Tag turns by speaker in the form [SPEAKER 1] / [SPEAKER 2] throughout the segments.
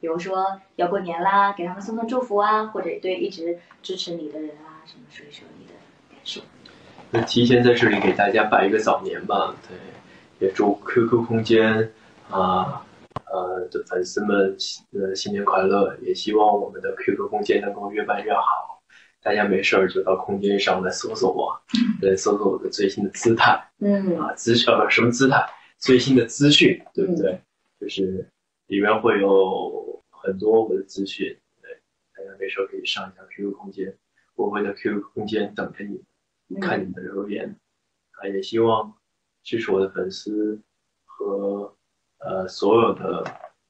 [SPEAKER 1] 比如说要过年啦，给他们送送祝福啊，或者对一直支持你的人啊，什么说一说你的感受。
[SPEAKER 2] 那提前在这里给大家拜一个早年吧，对，也祝 QQ 空间啊呃的粉丝们呃新年快乐，也希望我们的 QQ 空间能够越办越好。大家没事儿就到空间上来搜索我，来搜索我的最新的姿态
[SPEAKER 1] 嗯
[SPEAKER 2] 啊资呃什么姿态，最新的资讯，对不对？就是里面会有很多我的资讯，对，大家没事儿可以上一下 QQ 空间，我会在 QQ 空间等着你。看你们的留言，啊，也希望支持我的粉丝和呃所有的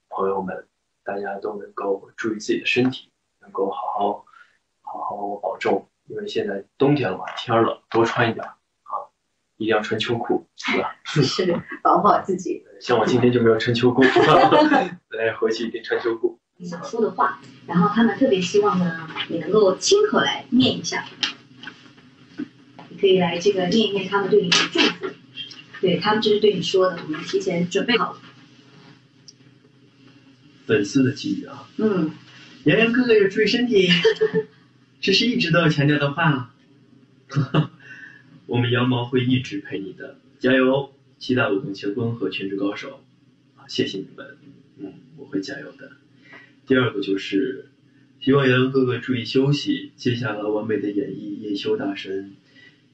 [SPEAKER 2] 朋友们，大家都能够注意自己的身体，能够好好好好保重，因为现在冬天了嘛，天儿冷，多穿一点啊，一定要穿秋裤，是吧？
[SPEAKER 1] 是保护好自己。
[SPEAKER 2] 像我今天就没有穿秋裤，来回去一定穿秋裤。
[SPEAKER 1] 你想说的话，然后他们特别希望呢，你能够亲口来念一下。你可以来这个念一念他们对你的祝福，对他们这是对你说的，我们提前准备好了。
[SPEAKER 3] 粉丝的寄语啊，
[SPEAKER 1] 嗯，
[SPEAKER 3] 洋洋哥哥要注意身体，这是一直都要强调的话。我们羊毛会一直陪你的，加油！期待我们乾坤和全职高手啊，谢谢你们，嗯，我会加油的。第二个就是希望洋洋哥哥注意休息，接下来完美的演绎叶修大神。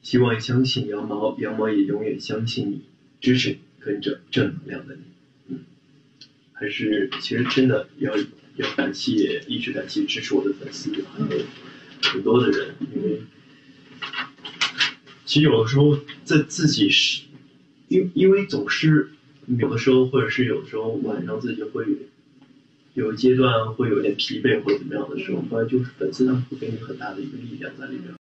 [SPEAKER 3] 希望相信羊毛，羊毛也永远相信你，支持你，跟着正能量的你。嗯，还是其实真的要要感谢，一直感谢支持我的粉丝，还有很多的人，因为其实有的时候在自己是，因因为总是有的时候，或者是有的时候晚上自己会有一阶段会有点疲惫或者怎么样的时候，后来就是粉丝他会给你很大的一个力量在里面，